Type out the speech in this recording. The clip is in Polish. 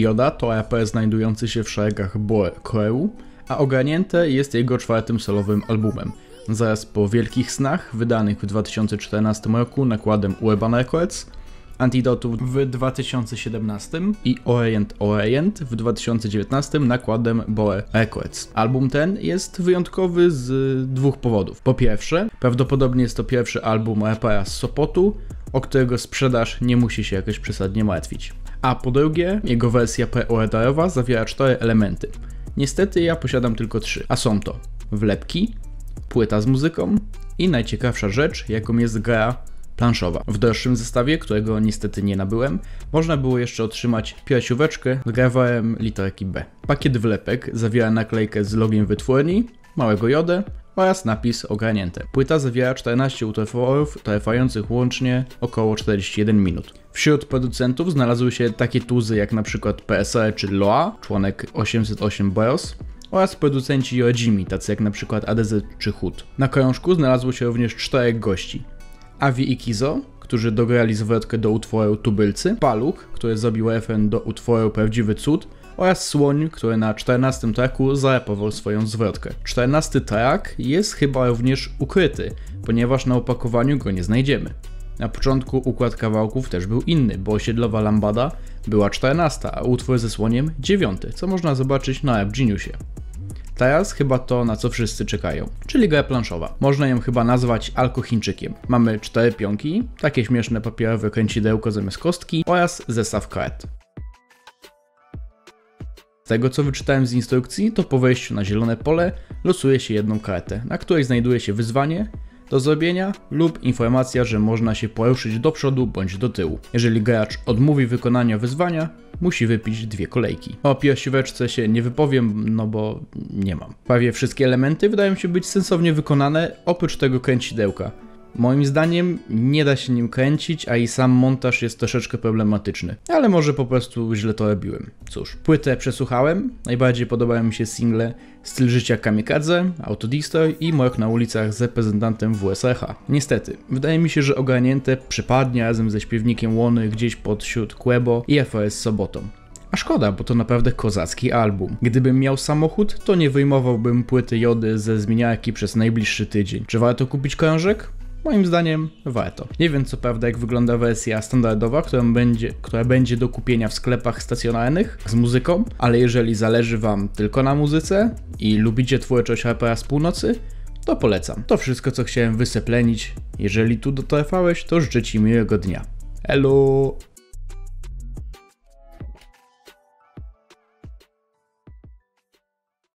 Joda to EP znajdujący się w szeregach Boe Creu, a Ogarnięte jest jego czwartym solowym albumem. Zaraz po Wielkich Snach, wydanych w 2014 roku nakładem Urban Records, Antidotów w 2017 i Orient Orient w 2019 nakładem Boe Records. Album ten jest wyjątkowy z dwóch powodów. Po pierwsze, prawdopodobnie jest to pierwszy album rapera z Sopotu, o którego sprzedaż nie musi się jakoś przesadnie martwić. A po drugie, jego wersja preorderowa zawiera cztery elementy. Niestety ja posiadam tylko trzy, a są to wlepki, płyta z muzyką i najciekawsza rzecz, jaką jest gra planszowa. W droższym zestawie, którego niestety nie nabyłem, można było jeszcze otrzymać piersióweczkę z grawałem literki B. Pakiet wlepek zawiera naklejkę z logiem wytwórni, małego jodę oraz napis ogarnięte. Płyta zawiera 14 utworów trwających łącznie około 41 minut. Wśród producentów znalazły się takie tuzy jak np. PSR czy Loa, członek 808 Bros, oraz producenci rodzimi, tacy jak np. ADZ czy Hut. Na krążku znalazło się również czterech gości. Avi i Kizo, którzy dograli zwrotkę do utworu Tubylcy, Paluch, który zrobił refren do utworu Prawdziwy Cud oraz Słoń, który na 14 tracku zarapował swoją zwrotkę. 14 track jest chyba również ukryty, ponieważ na opakowaniu go nie znajdziemy. Na początku układ kawałków też był inny, bo osiedlowa lambada była 14, a utwór ze słoniem 9, co można zobaczyć na App Geniusie. Teraz chyba to, na co wszyscy czekają, czyli gra planszowa. Można ją chyba nazwać alkochińczykiem. Mamy cztery pionki, takie śmieszne papierowe kręcidełko zamiast kostki oraz zestaw kart. Z tego co wyczytałem z instrukcji, to po wejściu na zielone pole losuje się jedną kartę, na której znajduje się wyzwanie do zrobienia lub informacja, że można się poruszyć do przodu bądź do tyłu. Jeżeli gracz odmówi wykonania wyzwania, musi wypić dwie kolejki. O piersióweczce się nie wypowiem, no bo nie mam. Prawie wszystkie elementy wydają się być sensownie wykonane, oprócz tego kręcidełka. Moim zdaniem nie da się nim kręcić, a i sam montaż jest troszeczkę problematyczny. Ale może po prostu źle to robiłem. Cóż, płytę przesłuchałem, najbardziej podobają mi się single Styl życia kamikadze, Autodestroy i Mrok na ulicach z reprezentantem WSRH. Niestety, wydaje mi się, że ogarnięte przypadnie razem ze śpiewnikiem Łony gdzieś pod śród Quebo i FOS Sobotą. A szkoda, bo to naprawdę kozacki album. Gdybym miał samochód, to nie wyjmowałbym płyty jody ze zmieniarki przez najbliższy tydzień. Czy warto kupić krążek? Moim zdaniem warto. Nie wiem co prawda jak wygląda wersja standardowa, która będzie, która będzie do kupienia w sklepach stacjonarnych z muzyką, ale jeżeli zależy Wam tylko na muzyce i lubicie twórczość rapera z północy, to polecam. To wszystko co chciałem wyseplenić. Jeżeli tu dotrwałeś, to życzę Ci miłego dnia. Hello!